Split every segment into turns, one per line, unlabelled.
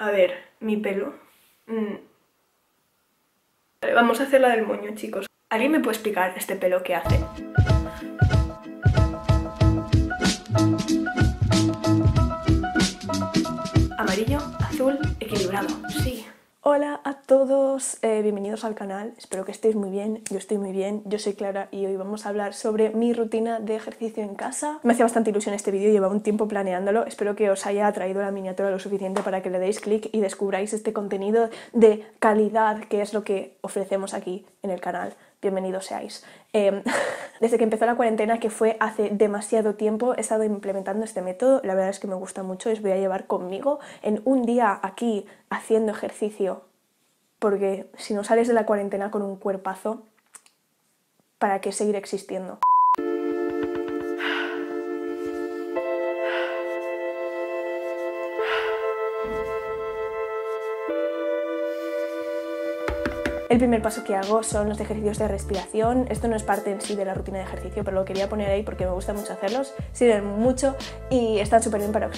A ver, mi pelo. Mm. Vamos a hacer la del moño, chicos. ¿Alguien me puede explicar este pelo qué hace? Amarillo, azul, equilibrado. Sí. Hola a todos, eh, bienvenidos al canal, espero que estéis muy bien, yo estoy muy bien, yo soy Clara y hoy vamos a hablar sobre mi rutina de ejercicio en casa. Me hacía bastante ilusión este vídeo, llevaba un tiempo planeándolo, espero que os haya traído la miniatura lo suficiente para que le deis clic y descubráis este contenido de calidad que es lo que ofrecemos aquí en el canal bienvenidos seáis. Em, desde que empezó la cuarentena, que fue hace demasiado tiempo, he estado implementando este método. La verdad es que me gusta mucho, os voy a llevar conmigo en un día aquí haciendo ejercicio. Porque si no sales de la cuarentena con un cuerpazo, ¿para qué seguir existiendo? El primer paso que hago son los ejercicios de respiración. Esto no es parte en sí de la rutina de ejercicio, pero lo quería poner ahí porque me gusta mucho hacerlos. Sirven mucho y están súper bien para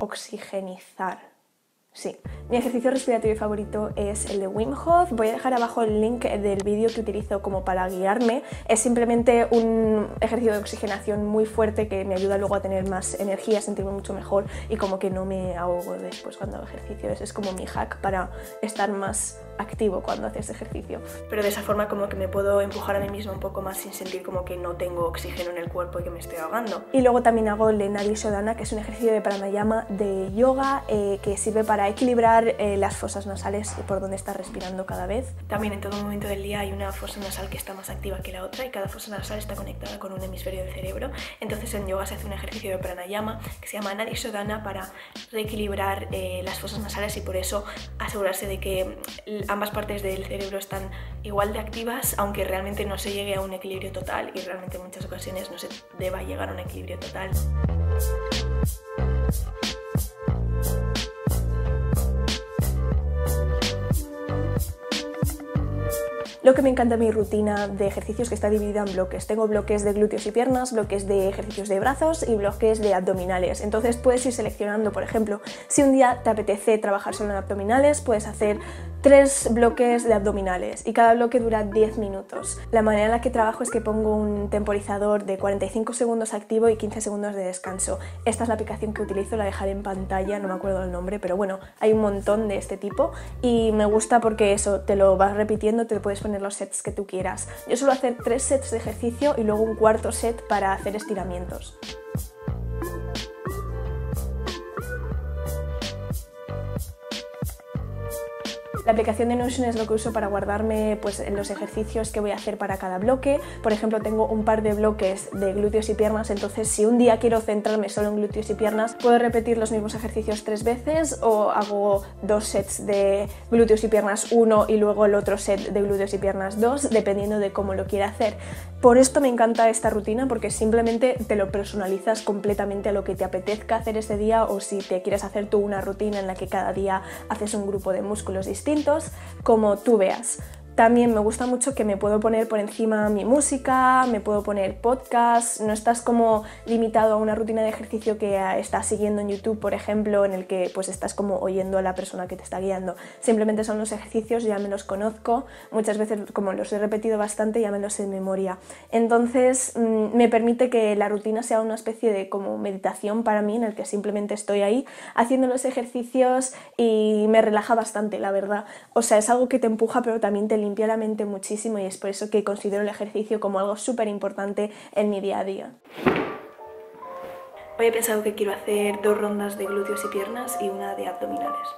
oxigenizar. Sí, mi ejercicio respiratorio favorito es el de Wim Hof. Voy a dejar abajo el link del vídeo que utilizo como para guiarme. Es simplemente un ejercicio de oxigenación muy fuerte que me ayuda luego a tener más energía, a sentirme mucho mejor y como que no me ahogo después cuando hago ejercicio. es como mi hack para estar más activo cuando haces ejercicio. Pero de esa forma como que me puedo empujar a mí misma un poco más sin sentir como que no tengo oxígeno en el cuerpo y que me estoy ahogando. Y luego también hago el Nadi Shodhana, que es un ejercicio de pranayama de yoga eh, que sirve para equilibrar eh, las fosas nasales y por donde estás respirando cada vez. También en todo momento del día hay una fosa nasal que está más activa que la otra y cada fosa nasal está conectada con un hemisferio del cerebro. Entonces en yoga se hace un ejercicio de pranayama que se llama Nadi Shodhana para reequilibrar eh, las fosas nasales y por eso asegurarse de que ambas partes del cerebro están igual de activas, aunque realmente no se llegue a un equilibrio total y realmente en muchas ocasiones no se deba llegar a un equilibrio total. Lo que me encanta mi rutina de ejercicios que está dividida en bloques. Tengo bloques de glúteos y piernas, bloques de ejercicios de brazos y bloques de abdominales. Entonces puedes ir seleccionando, por ejemplo, si un día te apetece trabajar solo en abdominales, puedes hacer tres bloques de abdominales y cada bloque dura 10 minutos. La manera en la que trabajo es que pongo un temporizador de 45 segundos activo y 15 segundos de descanso. Esta es la aplicación que utilizo, la dejaré en pantalla, no me acuerdo el nombre, pero bueno, hay un montón de este tipo y me gusta porque eso, te lo vas repitiendo, te puedes poner los sets que tú quieras. Yo suelo hacer tres sets de ejercicio y luego un cuarto set para hacer estiramientos. La aplicación de Notion es lo que uso para guardarme pues, los ejercicios que voy a hacer para cada bloque. Por ejemplo, tengo un par de bloques de glúteos y piernas, entonces si un día quiero centrarme solo en glúteos y piernas, puedo repetir los mismos ejercicios tres veces o hago dos sets de glúteos y piernas uno y luego el otro set de glúteos y piernas dos, dependiendo de cómo lo quiera hacer. Por esto me encanta esta rutina porque simplemente te lo personalizas completamente a lo que te apetezca hacer ese día o si te quieres hacer tú una rutina en la que cada día haces un grupo de músculos como tú veas. También me gusta mucho que me puedo poner por encima mi música, me puedo poner podcast, no estás como limitado a una rutina de ejercicio que estás siguiendo en YouTube, por ejemplo, en el que pues estás como oyendo a la persona que te está guiando. Simplemente son los ejercicios, ya me los conozco, muchas veces como los he repetido bastante, ya me los sé en memoria. Entonces mm, me permite que la rutina sea una especie de como meditación para mí, en el que simplemente estoy ahí haciendo los ejercicios y me relaja bastante, la verdad. O sea, es algo que te empuja, pero también te limpia la mente muchísimo y es por eso que considero el ejercicio como algo súper importante en mi día a día. Hoy he pensado que quiero hacer dos rondas de glúteos y piernas y una de abdominales.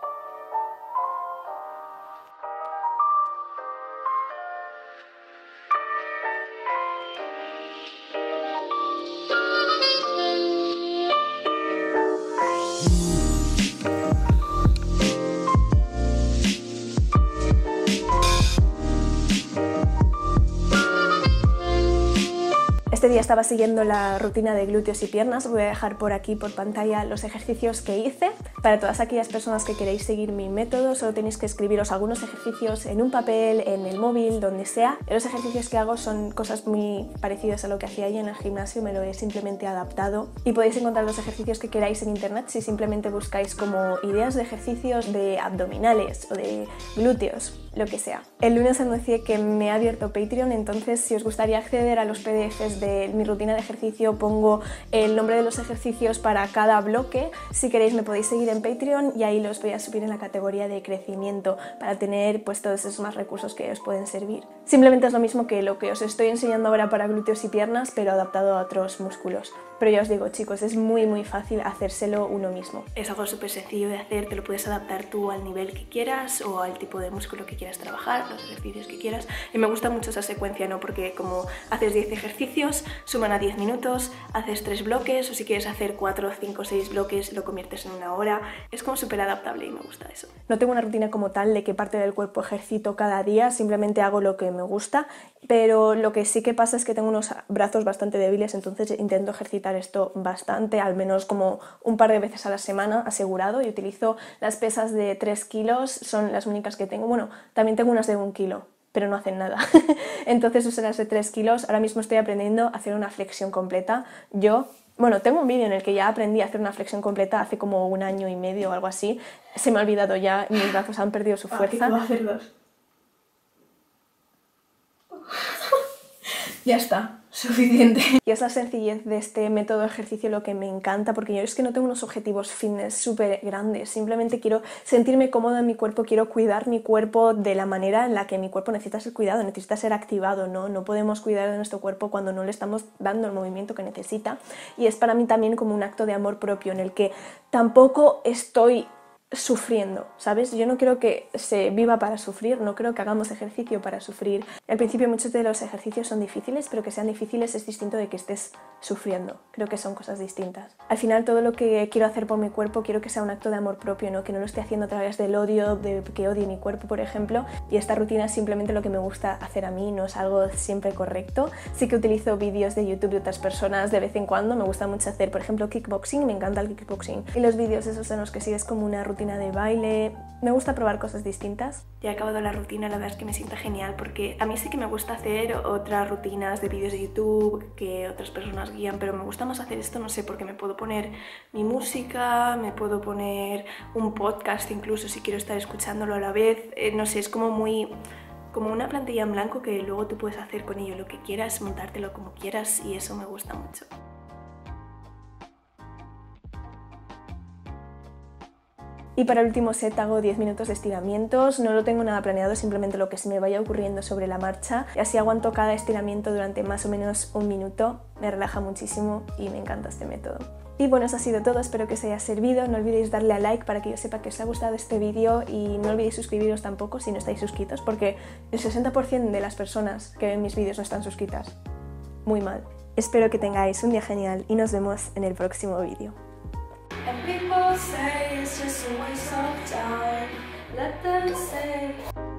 Este día estaba siguiendo la rutina de glúteos y piernas, voy a dejar por aquí por pantalla los ejercicios que hice. Para todas aquellas personas que queréis seguir mi método, solo tenéis que escribiros algunos ejercicios en un papel, en el móvil, donde sea. Los ejercicios que hago son cosas muy parecidas a lo que hacía yo en el gimnasio, me lo he simplemente adaptado. Y podéis encontrar los ejercicios que queráis en internet si simplemente buscáis como ideas de ejercicios de abdominales o de glúteos lo que sea. El lunes anuncié que me ha abierto Patreon, entonces si os gustaría acceder a los PDFs de mi rutina de ejercicio, pongo el nombre de los ejercicios para cada bloque. Si queréis me podéis seguir en Patreon y ahí los voy a subir en la categoría de crecimiento para tener pues todos esos más recursos que os pueden servir. Simplemente es lo mismo que lo que os estoy enseñando ahora para glúteos y piernas, pero adaptado a otros músculos. Pero ya os digo chicos, es muy muy fácil hacérselo uno mismo. Es algo súper sencillo de hacer, te lo puedes adaptar tú al nivel que quieras o al tipo de músculo que quieras trabajar, los ejercicios que quieras. Y me gusta mucho esa secuencia, ¿no? Porque como haces 10 ejercicios, suman a 10 minutos, haces 3 bloques o si quieres hacer 4, 5, 6 bloques, lo conviertes en una hora. Es como súper adaptable y me gusta eso. No tengo una rutina como tal de qué parte del cuerpo ejercito cada día, simplemente hago lo que me gusta, pero lo que sí que pasa es que tengo unos brazos bastante débiles, entonces intento ejercitar esto bastante, al menos como un par de veces a la semana asegurado y utilizo las pesas de 3 kilos, son las únicas que tengo. Bueno, también tengo unas de 1 kilo, pero no hacen nada. Entonces uso las de 3 kilos. Ahora mismo estoy aprendiendo a hacer una flexión completa. Yo, bueno, tengo un vídeo en el que ya aprendí a hacer una flexión completa hace como un año y medio o algo así. Se me ha olvidado ya, mis brazos han perdido su ah, fuerza.
Ah, hacer dos. ya está suficiente.
Y es la sencillez de este método de ejercicio lo que me encanta, porque yo es que no tengo unos objetivos fitness súper grandes, simplemente quiero sentirme cómoda en mi cuerpo, quiero cuidar mi cuerpo de la manera en la que mi cuerpo necesita ser cuidado, necesita ser activado, ¿no? No podemos cuidar de nuestro cuerpo cuando no le estamos dando el movimiento que necesita. Y es para mí también como un acto de amor propio en el que tampoco estoy sufriendo, ¿sabes? Yo no creo que se viva para sufrir, no creo que hagamos ejercicio para sufrir. Al principio muchos de los ejercicios son difíciles, pero que sean difíciles es distinto de que estés sufriendo. Creo que son cosas distintas. Al final todo lo que quiero hacer por mi cuerpo quiero que sea un acto de amor propio, ¿no? Que no lo esté haciendo a través del odio, de que odie mi cuerpo, por ejemplo. Y esta rutina es simplemente lo que me gusta hacer a mí, no es algo siempre correcto. Sí que utilizo vídeos de YouTube de otras personas de vez en cuando, me gusta mucho hacer, por ejemplo, kickboxing, me encanta el kickboxing. Y los vídeos esos en los que sigues como una rutina de baile. Me gusta probar cosas distintas. Ya he acabado la rutina, la verdad es que me siento genial porque a mí sí que me gusta hacer otras rutinas de vídeos de YouTube que otras personas guían, pero me gusta más hacer esto, no sé, porque me puedo poner mi música, me puedo poner un podcast incluso si quiero estar escuchándolo a la vez. Eh, no sé, es como muy como una plantilla en blanco que luego tú puedes hacer con ello lo que quieras, montártelo como quieras y eso me gusta mucho. Y para el último set hago 10 minutos de estiramientos, no lo tengo nada planeado, simplemente lo que se me vaya ocurriendo sobre la marcha. Y así aguanto cada estiramiento durante más o menos un minuto, me relaja muchísimo y me encanta este método. Y bueno, eso ha sido todo, espero que os haya servido, no olvidéis darle a like para que yo sepa que os ha gustado este vídeo y no olvidéis suscribiros tampoco si no estáis suscritos, porque el 60% de las personas que ven mis vídeos no están suscritas. Muy mal. Espero que tengáis un día genial y nos vemos en el próximo vídeo. Say it's just a waste of time. Let them say.